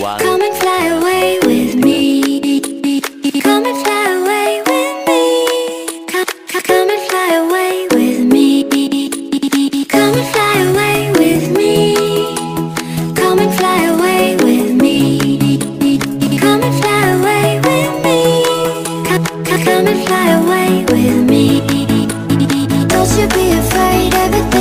one. Come and fly away with me. Come and fly away with me. Come, come and fly away with me. Come and fly away with me. Come and fly away with me. Come and fly away with me. Come, come and fly away with me. Don't you be afraid everything